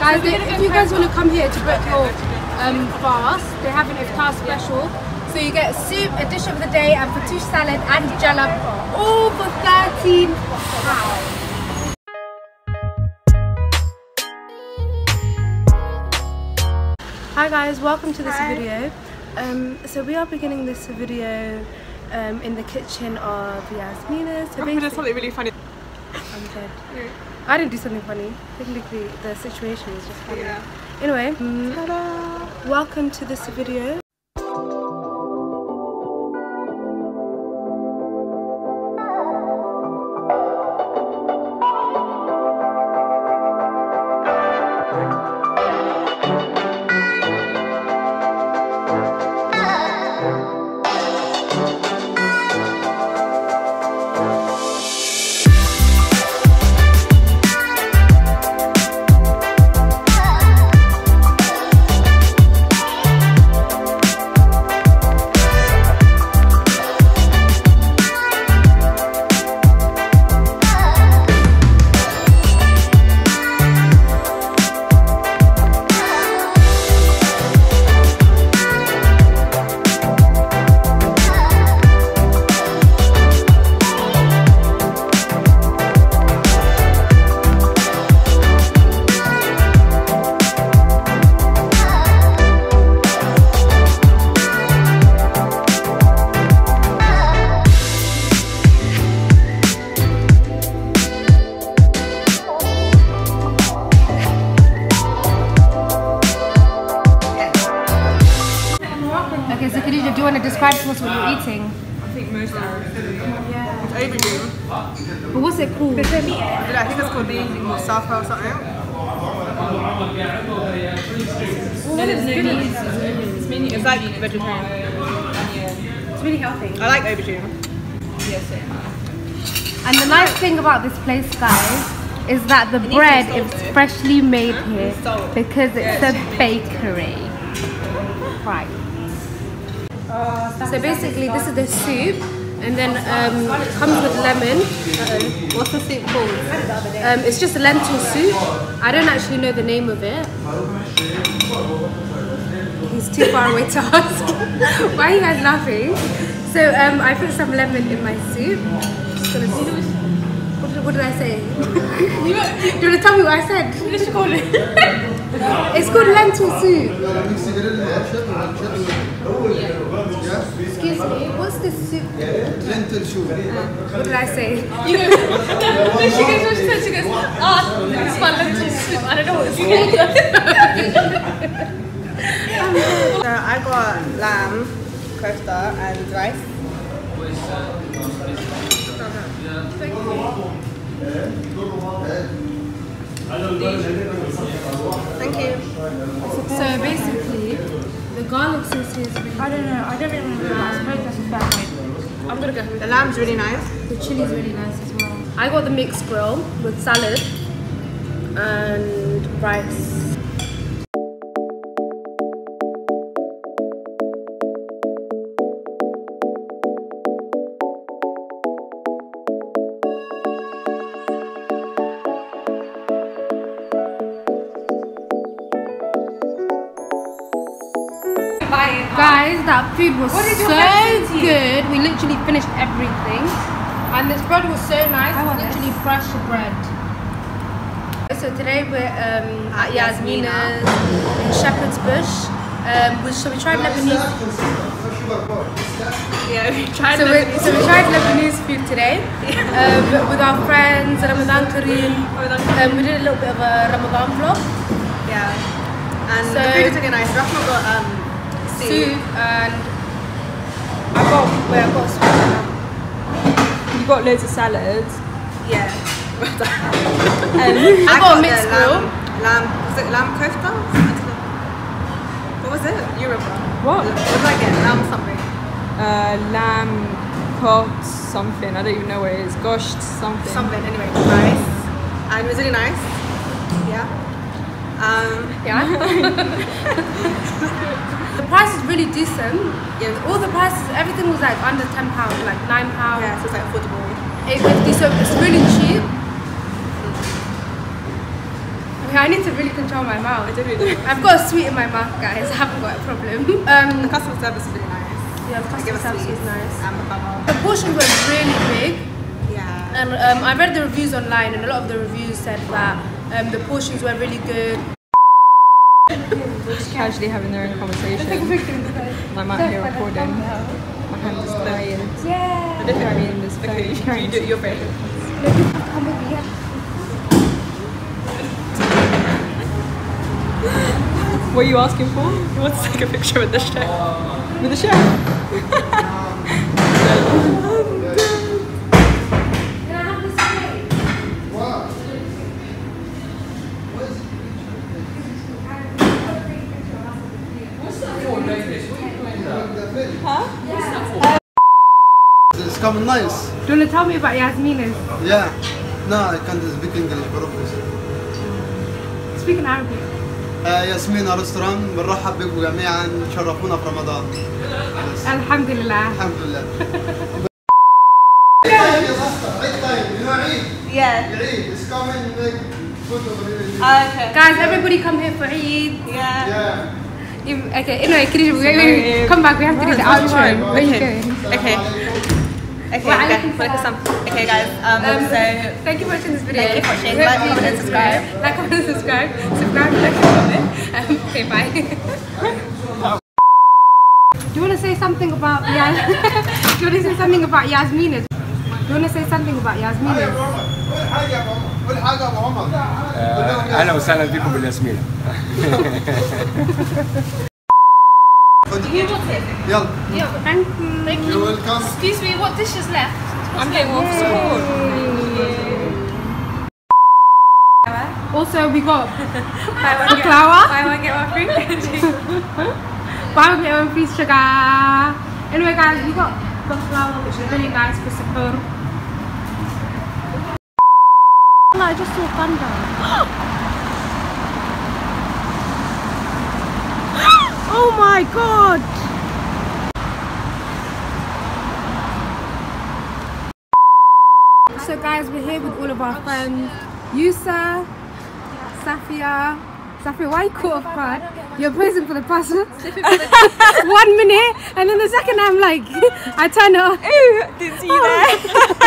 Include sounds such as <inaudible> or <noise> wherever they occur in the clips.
Guys, they, if you guys want to come here to book your um, fast, they have an iftar special. So you get soup, a dish of the day, and fatouche salad and jalab, all for 13 pounds. Hi guys, welcome to this Hi. video. Um, so we are beginning this video um, in the kitchen of Yasmina's. So I did basically, something really funny. I'm dead. <laughs> I didn't do something funny. Technically, the situation was just funny. Yeah. Anyway, welcome to this video. Yeah. It's overdue. But what's it called? I think it's called being Safa or something. No, there's no meat. It's mainly It's like vegetarian. It's really healthy. I like aubergine. Yes, it And the nice thing about this place, guys, is that the bread is freshly made here because it's a bakery. Right. So basically, this is the soup, and then um, comes with lemon. Uh-oh. What's the soup called? Um, it's just a lentil soup. I don't actually know the name of it. He's too far away to <laughs> ask. Why are you guys laughing? So um, I put some lemon in my soup. Just gonna see. What did, I say? Do you want to tell me what I said? What should call it? It's called lentil soup. Excuse me, what's this soup? Lentil soup. What did I say? You go. No, she goes, what she said, she goes, ah, this is my lentil soup. I don't know what it's called. <laughs> <laughs> So I got lamb, kofta, and rice. Thank you. So basically, the garlic sauce here is really I don't know. I don't really remember. I suppose that's a fair point. I'm gonna go. The lamb's really nice. The chili is really nice as well. I got the mixed grill with salad and rice. Guys, that food was What your so friend say to you? good. We literally finished everything. And this bread was so nice. I want literally fresh bread. So today we're um, at Yasmina's in Shepherd's Bush. Um, we, so we tried Lebanese. Yeah, we tried So we, Lebanese. so we tried Lebanese food today um, with our friends, Ramadan Kareem. Um, we did a little bit of a Ramadan vlog. Yeah. And So- the food is really nice. Rahma got um, soup. Soup and I got where I got. You got loads of salads. Yeah. <laughs> Um, I got got a mixed grill. lamb, lamb, was it lamb kofta? What was it? Yoruba. What? What did I get? Lamb something. uh, lamb, cot, something. I don't even know what it is. Gosht, something. Something, anyway. Rice. And it was really nice. Yeah. Um, Yeah. <laughs> <laughs> the price is really decent. yeah, All the prices, everything was like under ten pounds, like nine pounds, yeah, so it's like affordable. eight fifty. So it's really cheap. Okay, I need to really control my mouth. I do really. I've got a sweet in my mouth, guys. I haven't got a problem. The Um, customer service is really nice. yeah, the customer service is nice. And bubble. The portions were really big, Yeah. and um, I read the reviews online, and a lot of the reviews said that um, the portions were really good. Casually having their own conversation. I'm out here recording. My hand is dying. Yeah. Carrying this Okay, phone. you, you do your favorite. Come with me. yeah. What are you asking for? You want to take a picture with the chef? With the chef? <laughs> <laughs> Can I have this plate? It's coming nice. Do you want to tell me about Yasmina's? Yeah. No, I can't speak English بروفيس. Speak in Arabic. آه ياسمينة ريستوران بنرحب بكم جميعا شرفونا في رمضان. بس. Alhamdulillah. الحمد لله. عيد طيب، you know عيد. Yeah. عيد. It's coming like photo. Okay. Guys, everybody come here for Eid. Yeah. Yeah. Okay, anyway, can you, wait, wait, wait, come back, we have to do the outro. Where are you going? Okay. Okay, Wa okay. alaikum Like salam. some. Okay, guys. Um, Um, so thank you for watching this video. Thank you for watching. Like, comment, and subscribe. <laughs> Like, comment, and subscribe. Subscribe, like, comment. Um, okay, bye. <laughs> Do you want to say something about Yas? <laughs> Do you want to say something about Yasmina's? Do you want to say something about Yasmina's? قول حاجة يا أبو عمر. قول حاجة يا أبو عمر. آه، اهلا وسهلا بكم بالياسمين يلا. Thank you. Thank You're you. welcome. Excuse me, what dish is left? I'm getting one for support. Also, we got <laughs> buy one get flour. buy one get one free. <laughs> Buy one get one free sugar. Anyway, guys, we got the flour, which is really nice for support. I just saw thunder. <gasps> oh my god! So guys, we're here with all of our friends. Yusa, Safia. Safia, why you caught off guard? You're posing for the past <laughs> one minute, and then the second I'm like, <laughs> I turn it off. Ooh, didn't see you oh.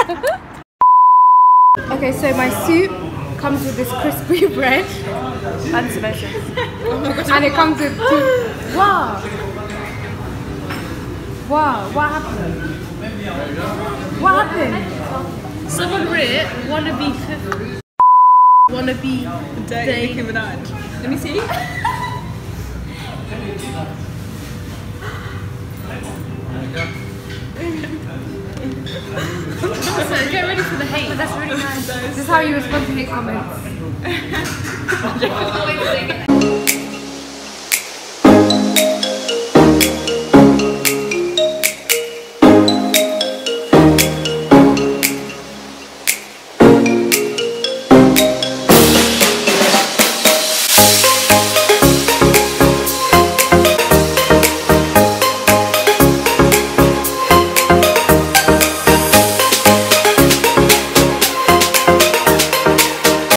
there. <laughs> Okay, so my soup comes with this crispy <laughs> bread, That's delicious. <laughs> and it comes with two. Wow! Wow! What happened? What happened? Someone wrote, wanna be cook. Wanna be Day. Nicki Minaj. Let me see. <laughs> So get ready for the hate. That's really nice. This is how you respond to hate comments. Wait a second.